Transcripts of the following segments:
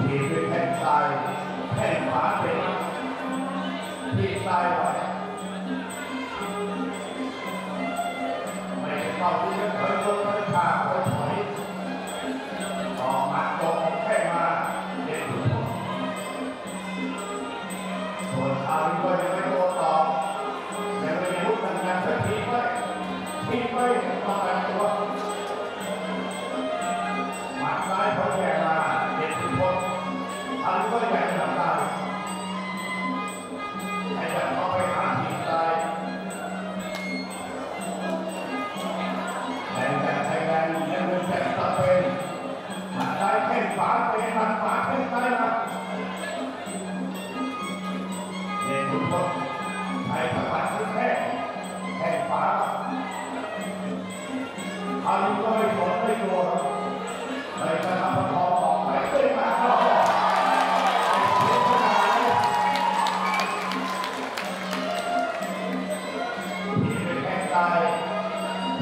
ทีด้วยแข้งซ้ายแข้งขวาเป็นที่ซ้าย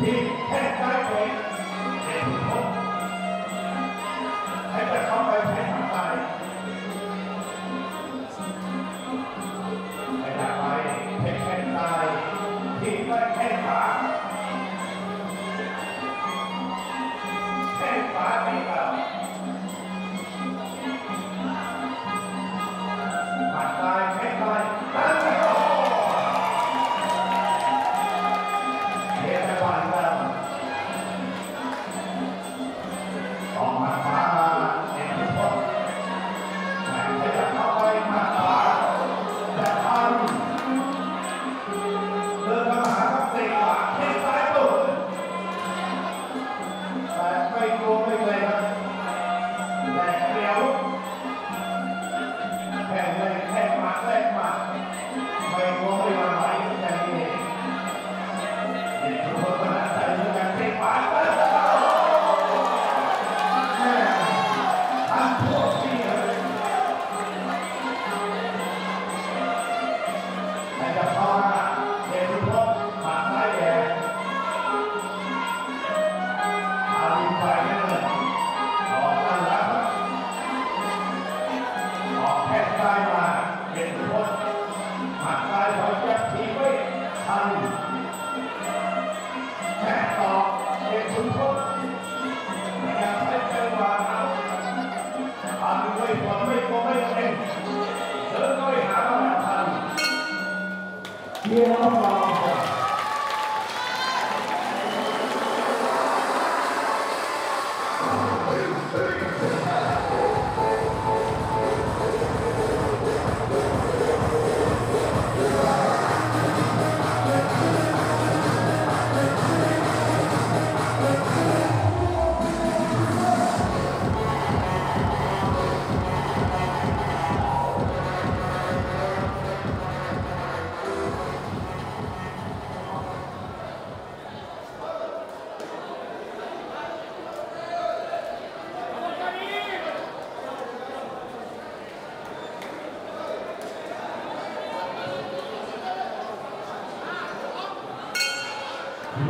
停。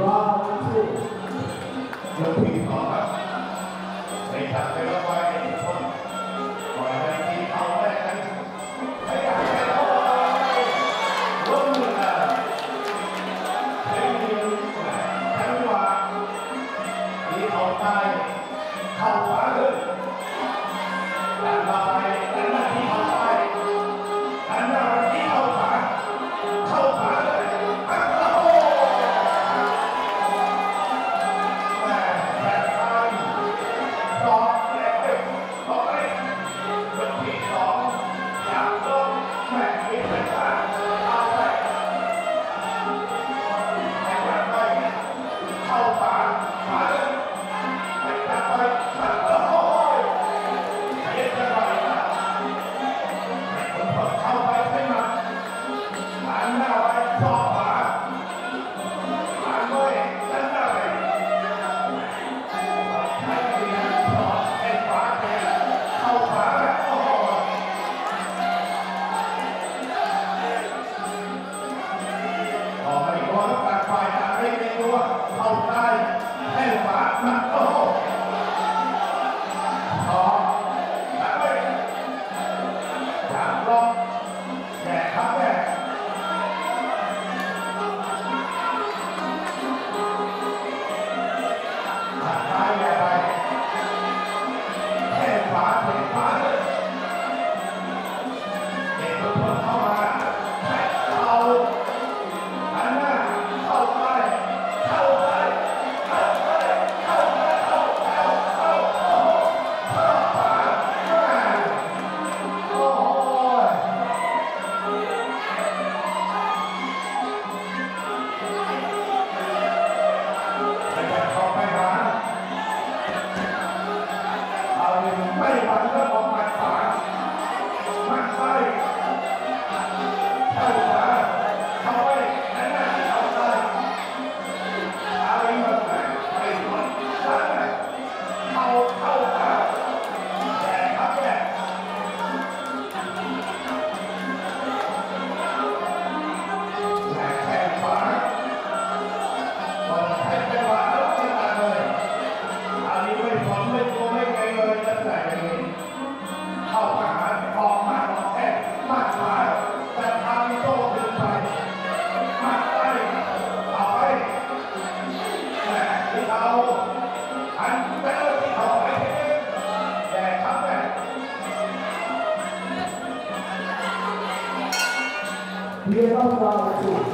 Rob Ghế bao.